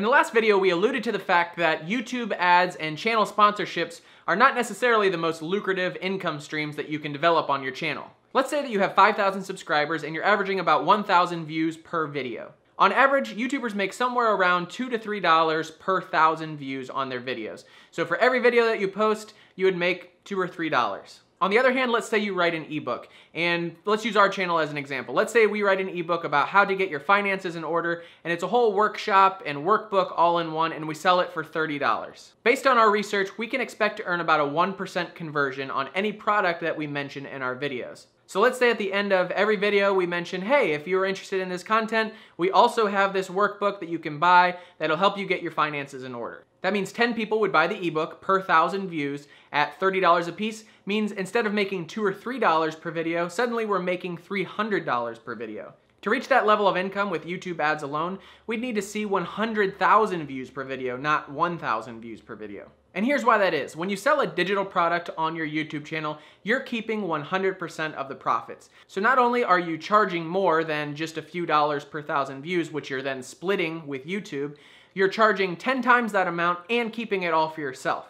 In the last video, we alluded to the fact that YouTube ads and channel sponsorships are not necessarily the most lucrative income streams that you can develop on your channel. Let's say that you have 5,000 subscribers and you're averaging about 1,000 views per video. On average, YouTubers make somewhere around two to three dollars per thousand views on their videos. So for every video that you post, you would make two or three dollars. On the other hand, let's say you write an ebook, and let's use our channel as an example. Let's say we write an ebook about how to get your finances in order, and it's a whole workshop and workbook all in one, and we sell it for $30. Based on our research, we can expect to earn about a 1% conversion on any product that we mention in our videos. So let's say at the end of every video we mention, hey, if you're interested in this content, we also have this workbook that you can buy that'll help you get your finances in order. That means 10 people would buy the ebook per thousand views at $30 a piece, means instead of making two or $3 per video, suddenly we're making $300 per video. To reach that level of income with YouTube ads alone, we'd need to see 100,000 views per video, not 1,000 views per video. And here's why that is. When you sell a digital product on your YouTube channel, you're keeping 100% of the profits. So not only are you charging more than just a few dollars per thousand views, which you're then splitting with YouTube, you're charging 10 times that amount and keeping it all for yourself.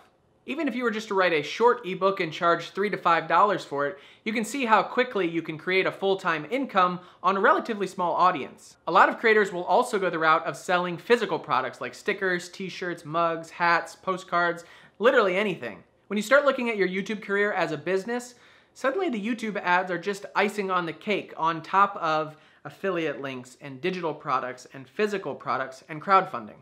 Even if you were just to write a short ebook and charge three to five dollars for it, you can see how quickly you can create a full-time income on a relatively small audience. A lot of creators will also go the route of selling physical products like stickers, t-shirts, mugs, hats, postcards, literally anything. When you start looking at your YouTube career as a business, suddenly the YouTube ads are just icing on the cake on top of affiliate links and digital products and physical products and crowdfunding.